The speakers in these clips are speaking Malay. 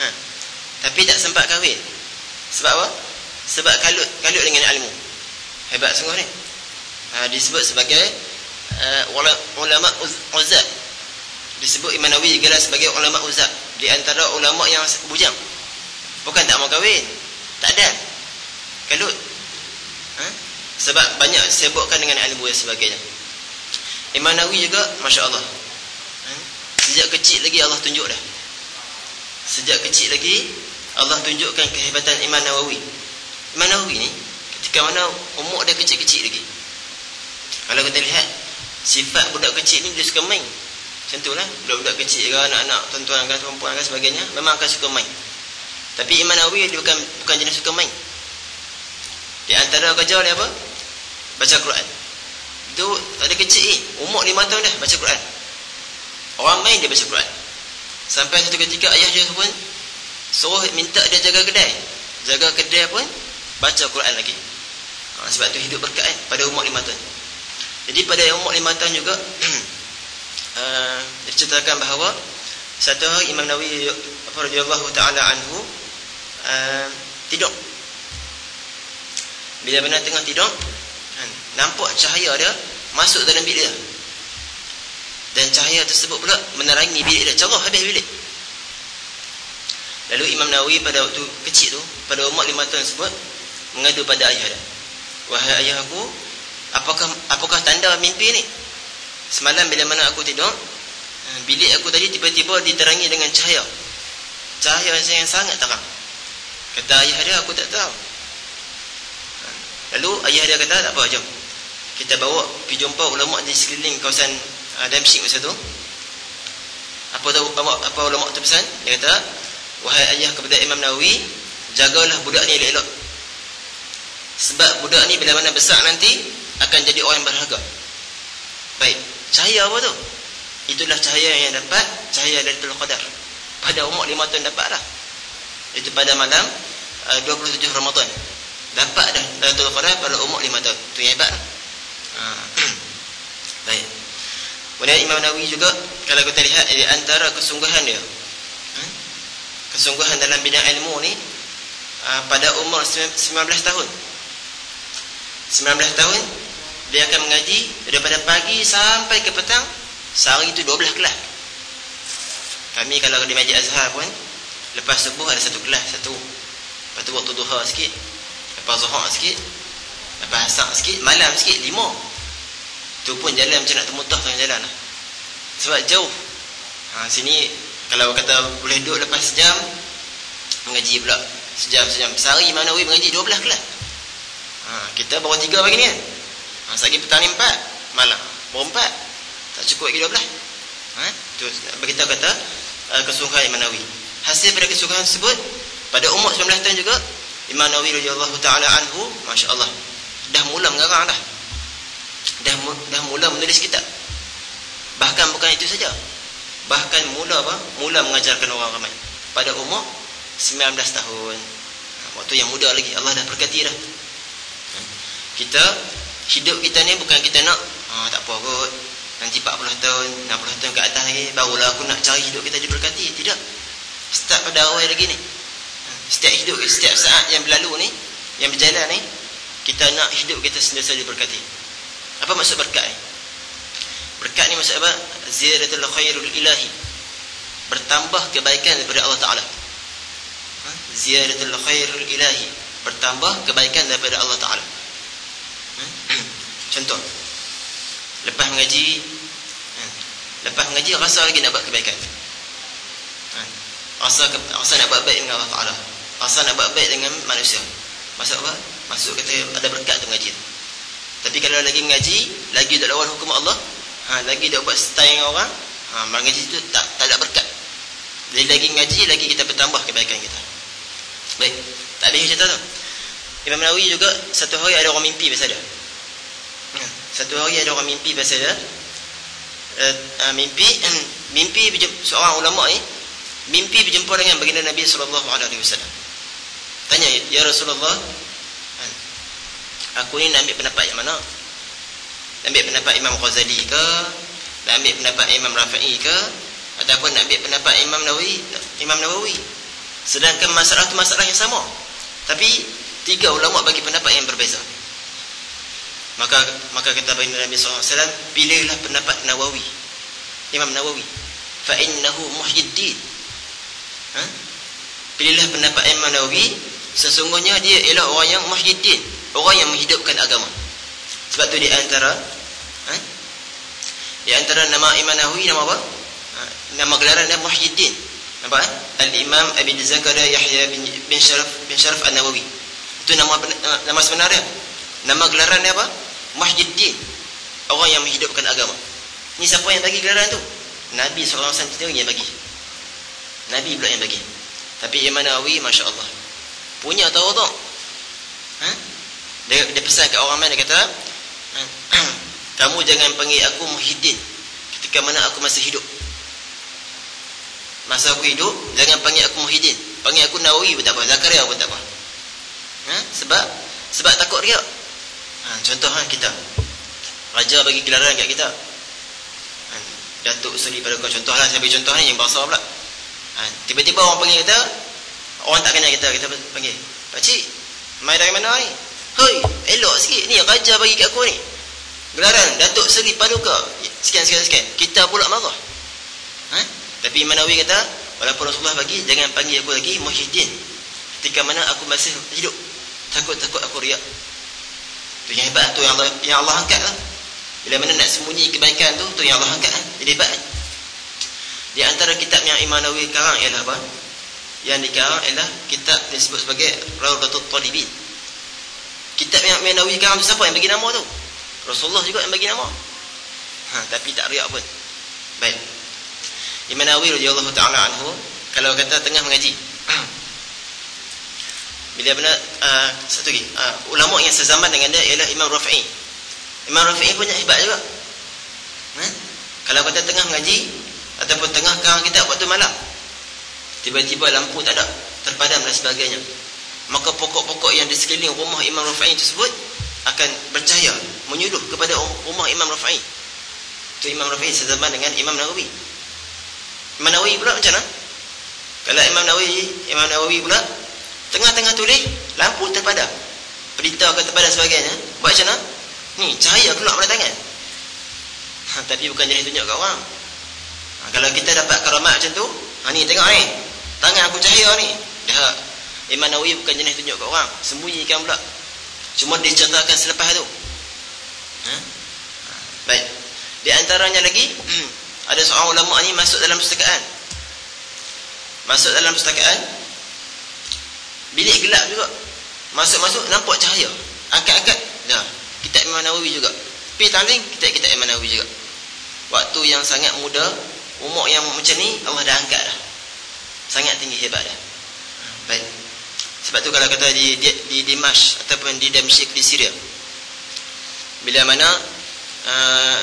ha. Tapi tak sempat kahwin. Sebab apa? Sebab kalut kalut dengan ilmu. Hebat sungguh ni. Ha, Disebut sebagai uh, Ulama uzat Disebut Imam Nawawi juga sebagai ulama uzat Di antara ulama yang bujang. Bukan tak mau kahwin. Tak ada. Kalut. Ha? Sebab banyak sibukkan dengan ilmu dan sebagainya. Imam Nawawi juga Masya Allah. Ha? Sejak kecil lagi Allah tunjuk dah Sejak kecil lagi Allah tunjukkan kehebatan Imam Nawawi. Imam Nawawi ni ketika mana umur dia kecil-kecil lagi. Kalau kita lihat sifat budak kecil ni dia suka main. Macam itulah budak-budak kecil ke anak-anak tuan-tuan ke perempuan ke sebagainya memang akan suka main. Tapi Imam Nawawi dia bukan bukan jenis suka main. Di antara kerja dia apa? Baca Quran. Itu ada kecil ni, umur 5 tahun dah baca Quran. Orang main dia baca Quran. Sampai satu ketika ayah dia pun suruh minta dia jaga kedai. Jaga kedai pun baca Quran lagi. Ha, sebab tu hidup berkat eh, pada umur lima tahun. Jadi pada umur lima tahun juga uh, diceritakan bahawa satu hari Imam Nawawi radhiyallahu taala anhu uh, tidur. Bila benar tengah tidur kan, nampak cahaya dia masuk dalam bilik dia dan cahaya tersebut pula menerangi bilik dia cerah habis bilik Lalu Imam Nawawi pada waktu kecil tu, pada umur lima tahun sebut, mengadu pada ayah dia. Wahai ayah aku, apakah apakah tanda mimpi ni? Semalam bila mana aku tidur, eh, bilik aku tadi tiba-tiba diterangi dengan cahaya. Cahaya yang sangat terang. Kata ayah dia, aku tak tahu. Lalu ayah dia kata, tak apa, jom. Kita bawa pergi jumpa ulama di sekeliling kawasan uh, Damsyik masa tu. Apa tahu apa, apa ulama tu pesan? Dia kata, Wahai ayah kepada Imam Nawawi Jagalah budak ni elok-elok. Sebab budak ni bila mana besar nanti Akan jadi orang yang berharga. Baik. Cahaya apa tu? Itulah cahaya yang dapat Cahaya dari Tuhan Qadar. Pada umur lima tahun dapat lah. Itu pada malam uh, 27 Ramadan. Dapat dah dari Tuhan Qadar pada umur lima tahun. Itu yang hebat ha. Baik Kemudian Imam Nawawi juga Kalau kita lihat Di antara kesungguhan dia kesungguhan dalam bidang ilmu ni uh, pada umur 19 tahun. 19 tahun dia akan mengaji daripada pagi sampai ke petang sehari itu 12 kelas. Kami kalau di Majid Azhar pun lepas subuh ada satu kelas satu. Lepas tu waktu duha sikit lepas zuhur sikit lepas asar sikit malam sikit lima tu pun jalan macam nak termutah tengah jalan lah. sebab jauh. Ha, sini kalau kata boleh duduk lepas sejam mengaji pula sejam sejam. Sehari Imam Nawawi mengaji? 12 kelas. Ha, kita baru 3 pagi ni kan? Ha, sehari petang ni 4 malam baru 4 tak cukup lagi 12 ha, tu kita kata uh, kesungguhan Imam Nawawi. Hasil pada kesungguhan tersebut pada umur 19 tahun juga Imam Nawawi radhiyallahu taala anhu masya-Allah dah mula mengarang dah dah dah mula menulis kitab. Bahkan bukan itu saja. Bahkan mula apa? Mula mengajarkan orang ramai. Pada umur 19 tahun. Ha, waktu yang muda lagi. Allah dah berkati dah. Ha, kita hidup kita ni bukan kita nak ha, tak apa kot. Nanti 40 tahun 60 tahun ke atas lagi barulah aku nak cari hidup kita diberkati. Tidak. Start pada awal lagi ni. Setiap hidup setiap saat yang berlalu ni yang berjalan ni kita nak hidup kita sentiasa diberkati apa maksud berkat ni Berkat ni maksud apa? Ziyadatul khairul ilahi. Bertambah kebaikan daripada Allah Ta'ala. Ha? Ziyadatul khairul ilahi. Bertambah kebaikan daripada Allah Ta'ala. Ha? Contoh. Lepas mengaji. Ha? Lepas mengaji, rasa lagi nak buat kebaikan. Rasa, rasa nak buat baik dengan Allah Ta'ala. Rasa nak buat baik dengan manusia. Maksud apa? Maksud kata ada berkat tu mengaji. Tapi kalau lagi mengaji, lagi tak lawan hukum Allah, ha, lagi dia buat style dengan orang ha, mengaji itu tak tak ada berkat. Jadi lagi ngaji lagi kita bertambah kebaikan kita. Baik tak habis cerita tu? Imam Nawawi juga satu hari ada orang mimpi pasal dia. Ha, satu hari ada orang mimpi pasal dia. Uh, uh, mimpi mimpi seorang ulama ni mimpi berjumpa dengan baginda Nabi sallallahu alaihi wasallam. Tanya ya Rasulullah aku ni nak ambil pendapat yang mana? Nak ambil pendapat Imam Ghazali ke? Nak ambil pendapat Imam Rafi'i ke? Ataupun nak ambil pendapat Imam Nawawi? Imam Nawawi. Sedangkan masalah itu masalah yang sama. Tapi tiga ulama bagi pendapat yang berbeza. Maka maka kata bagi Nabi SAW pilihlah pendapat Nawawi. Imam Nawawi. Fa innahu muhyiddin. Ha? pilihlah pendapat Imam Nawawi sesungguhnya dia ialah orang yang muhyiddin orang yang menghidupkan agama. Sebab tu di antara ha? di antara nama Imam Nawawi nama apa? Ha? nama gelaran dia muhyiddin. Apa Al-Imam Abi Zakaria Yahya bin, bin Sharaf bin Sharaf An-Nawawi. Itu nama nama sebenarnya. Nama gelaran dia apa? Muhyiddin. Orang yang menghidupkan agama. Ni siapa yang bagi gelaran tu? Nabi SAW sendiri yang bagi. Nabi pula yang bagi. Tapi Imam Nawawi Masya Allah punya tahu tu ha? Dia, dia pesan ke orang mana dia kata kamu jangan panggil aku Muhyiddin ketika mana aku masih hidup. Masa aku hidup jangan panggil aku Muhyiddin. Panggil aku Nawawi pun tak apa Zakaria pun tak apa. Ha? sebab sebab takut dia. Ha, contoh ha, kita. Raja bagi gelaran kat kita. Ha, Datuk Seri pada kau contoh lah saya bagi contoh ni yang bahasa pula. Ha, tiba-tiba orang panggil kita orang tak kenal kita kita panggil pakcik mai dari mana ni hei elok sikit ni raja bagi kat aku ni gelaran Datuk Seri Paduka sekian sekian sekian kita pula marah ha? Tapi Imam Nawawi kata, walaupun Rasulullah bagi, jangan panggil aku lagi muhyiddin. Ketika mana aku masih hidup. Takut-takut aku riak. Itu yang hebat tu yang Allah, yang Allah angkat lah. Bila mana nak sembunyi kebaikan tu, tu yang Allah angkat lah. Jadi hebat. Di antara kitab yang Imam Nawawi karang ialah apa? Yang dikarang ialah kitab disebut sebagai Raudatul Talibin. Kitab yang Imam Nawawi karang tu siapa yang bagi nama tu? Rasulullah juga yang bagi nama. Ha, tapi tak riak pun. Baik. Imam Nawawi radhiyallahu taala anhu kalau kata tengah mengaji bila benar uh, satu lagi uh, ulama yang sezaman dengan dia ialah Imam Rafi'i Imam Rafi'i punya hebat juga ha? kalau kata tengah mengaji ataupun tengah kang kita waktu malam tiba-tiba lampu tak ada terpadam dan sebagainya maka pokok-pokok yang di sekeliling rumah Imam Rafi'i tersebut akan bercahaya menyuluh kepada rumah Imam Rafi'i itu Imam Rafi'i sezaman dengan Imam Nawawi Imam Nawawi pula macam mana? Kalau Imam Nawawi, Imam Nawawi pula tengah-tengah tulis lampu terpadam. Berita ke terpadam sebagainya. Buat macam mana? Ni cahaya keluar pada tangan. Ha, tapi bukan jenis tunjuk kat orang. Ha, kalau kita dapat karamat macam tu, ha, ni tengok ni. Tangan aku cahaya ni. Dah. Imam Nawawi bukan jenis tunjuk kat orang. Sembunyikan pula. Cuma diceritakan selepas tu. Ha? baik. Di antaranya lagi, ada seorang ulama ni masuk dalam perpustakaan masuk dalam perpustakaan bilik gelap juga masuk-masuk nampak cahaya angkat-angkat dah kita Imam Nawawi juga pi tanding kita kita Imam Nawawi juga waktu yang sangat muda umur yang macam ni Allah dah angkat dah sangat tinggi hebat dah baik sebab tu kalau kata di di, di Dimash ataupun di Damsyik di Syria bila mana uh,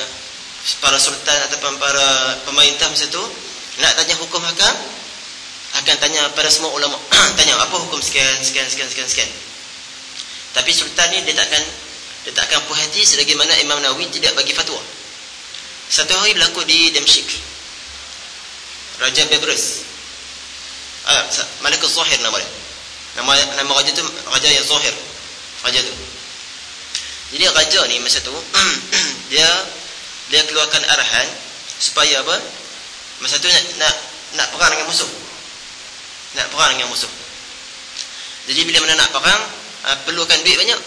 para sultan ataupun para pemerintah masa tu nak tanya hukum hakam akan tanya pada semua ulama. Tanya apa hukum sekian sekian sekian sekian sekian? Tapi sultan ni dia takkan dia takkan puas hati selagi mana Imam Nawawi tidak bagi fatwa. Satu hari berlaku di Damsyik. Raja Bebrus. Ah, Malik Zahir nama dia nama, nama raja tu Raja yang Zahir. Raja tu. Jadi raja ni masa tu dia dia keluarkan arahan supaya apa? Masa tu nak nak, nak perang dengan musuh. Nak perang dengan musuh. Jadi bila mana nak perang uh, perlukan duit banyak.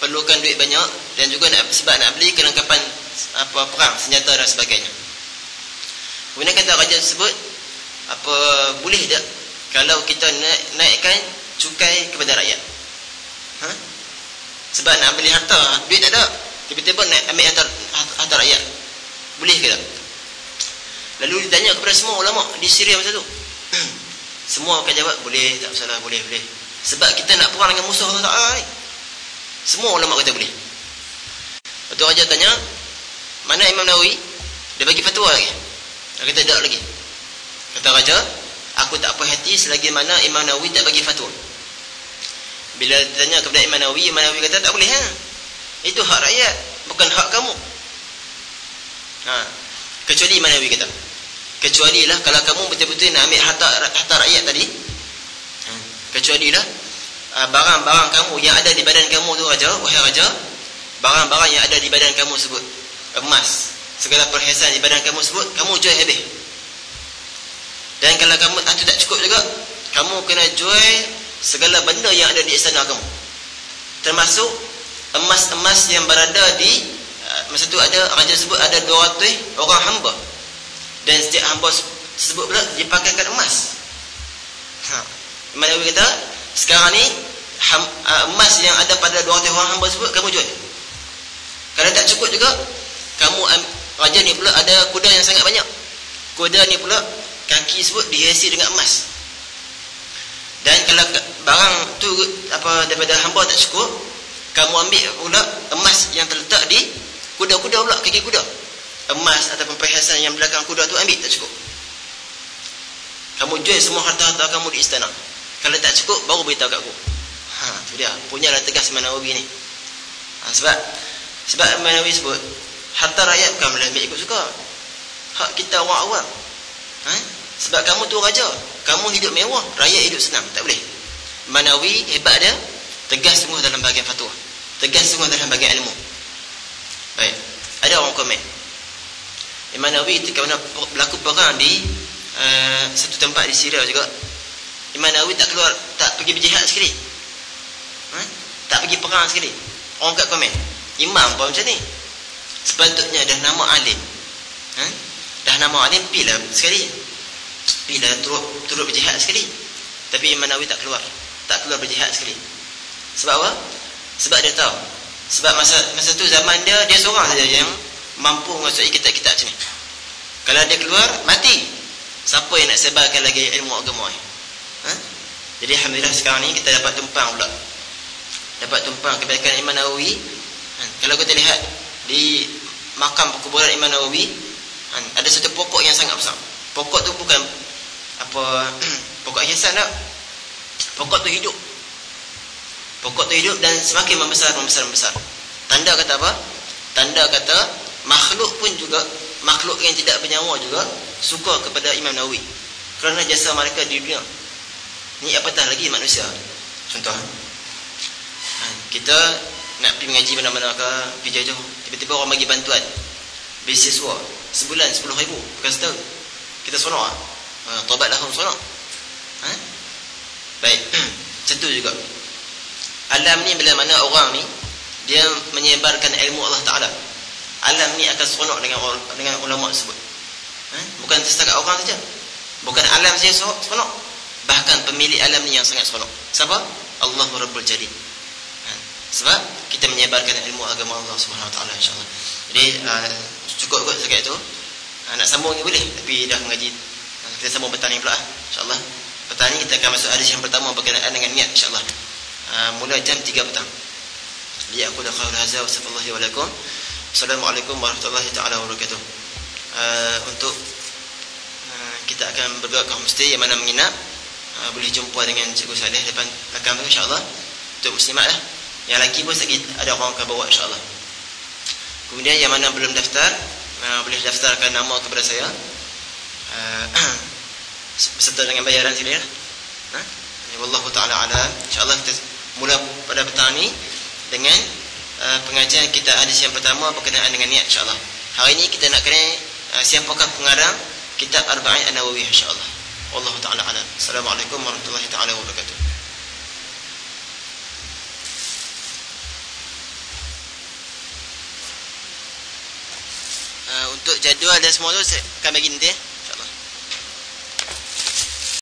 Perlukan duit banyak dan juga nak, sebab nak beli kelengkapan apa perang senjata dan sebagainya. Kemudian kata raja tersebut apa boleh tak kalau kita naik, naikkan cukai kepada rakyat. Ha? sebab nak beli harta duit tak ada. Tiba-tiba nak ambil harta, harta rakyat. Boleh ke tak? Lalu ditanya kepada semua ulama di Syria masa tu. Semua akan jawab boleh tak salah boleh boleh. Sebab kita nak perang dengan musuh Allah Ta'ala semua ulama kata boleh. Lepas Raja tanya mana Imam Nawawi? Dia bagi fatwa lagi. Dia kata tak lagi. Kata Raja aku tak apa hati selagi mana Imam Nawawi tak bagi fatwa bila ditanya kepada Imam Nawawi Imam Nawawi kata tak boleh ha? Itu hak rakyat, bukan hak kamu. Ha. Kecuali Imam Nawawi kata. kecuali lah kalau kamu betul-betul nak ambil harta harta rakyat tadi ha, kecuali lah uh, barang-barang kamu yang ada di badan kamu tu raja wahai raja barang-barang yang ada di badan kamu sebut emas segala perhiasan di badan kamu sebut kamu jual habis dan kalau kamu tak cukup juga kamu kena jual segala benda yang ada di istana kamu. Termasuk emas-emas yang berada di uh, masa tu ada raja sebut ada 200 orang hamba. Dan setiap hamba sebut pula dipakaikan emas. Ha. Imam Nawawi kata sekarang ni ham, uh, emas yang ada pada 200 orang hamba sebut kamu jual. Kalau tak cukup juga kamu raja ni pula ada kuda yang sangat banyak. Kuda ni pula kaki sebut dihiasi dengan emas. Dan kalau barang tu apa daripada hamba tak cukup kamu ambil pula emas yang terletak di kuda-kuda pula kaki kuda. Emas ataupun perhiasan yang belakang kuda tu ambil tak cukup. Kamu jual semua harta-harta kamu di istana. Kalau tak cukup baru beritahu kat aku. Ha tu dia. Punyalah tegas Manawi ni. Ha, sebab sebab Manawi sebut harta rakyat bukan boleh ambil ikut suka. Hak kita orang awam. Ha? Sebab kamu tu raja. Kamu hidup mewah rakyat hidup senang. Tak boleh. Manawi hebat dia tegas semua dalam bahagian fatwa. Tegas semua dalam bahagian ilmu. Baik. Ada orang komen. Imam Nawawi ketika mana berlaku perang di uh, satu tempat di Syria juga. Imam Nawawi tak keluar tak pergi berjihad sekali. Ha? tak pergi perang sekali. Orang kat komen imam pun macam ni. Sepatutnya dah nama alim. Ha? dah nama alim pilih sekali pilih turut, turut berjihad sekali tapi Imam Nawawi tak keluar tak keluar berjihad sekali sebab apa? sebab dia tahu sebab masa masa tu zaman dia dia seorang saja yang mampu menguasai kitab-kitab macam ni kalau dia keluar mati siapa yang nak sebarkan lagi ilmu agama ni ha? jadi Alhamdulillah sekarang ni kita dapat tumpang pula dapat tumpang kebaikan Imam Nawawi ha? kalau kita lihat di makam perkuburan Imam Nawawi ha? ada satu pokok yang sangat besar pokok tu bukan apa pokok hiasan tak? Pokok tu hidup. Pokok tu hidup dan semakin membesar membesar membesar. Tanda kata apa? Tanda kata makhluk pun juga makhluk yang tidak bernyawa juga suka kepada Imam Nawawi. Kerana jasa mereka di dunia. Ni apatah lagi manusia? Contoh. Ha, kita nak pergi mengaji mana-mana ke pergi jauh tiba-tiba orang bagi bantuan. Beasiswa sebulan 10 ribu. Bukan setahun. Kita ha? Ha, tobat lah sonok ha? baik macam tu juga alam ni bila mana orang ni dia menyebarkan ilmu Allah Ta'ala alam ni akan seronok dengan dengan ulama tersebut. Eh? Bukan setakat orang saja. Bukan alam saja seronok. Bahkan pemilik alam ni yang sangat seronok. Siapa? Allah Rabbul Jalil. Eh? Sebab kita menyebarkan ilmu agama Allah Subhanahu Wa Taala insya-Allah. Jadi uh, cukup kot setakat itu. Uh, nak sambung ni boleh tapi dah mengaji. Kita sambung petang ni pula insya-Allah. Petang ni kita akan masuk hadis yang pertama berkenaan dengan niat insya-Allah. Uh, mula jam 3 petang. Li aku dah qaul hadza wa sallallahu Assalamualaikum warahmatullahi taala wabarakatuh. Uh, untuk uh, kita akan berdoa ke homestay yang mana menginap uh, boleh jumpa dengan Cikgu Saleh depan belakang tu insya-Allah. Untuk muslimat lah. Yang lelaki pun sedikit ada orang akan bawa insya-Allah. Kemudian yang mana belum daftar uh, boleh daftarkan nama kepada saya. Uh, beserta dengan bayaran sini ya. Ha? Wallahu taala ala. Insya-Allah kita mula pada petang ni dengan Uh, pengajian kita hadis yang pertama berkenaan dengan niat insyaAllah hari ini kita nak kena uh, siapakah pengarang kitab Arba'in An-Nawawi insyaAllah Allah Ta'ala alam Assalamualaikum warahmatullahi ta'ala wabarakatuh uh, untuk jadual dan semua tu saya akan bagi nanti eh.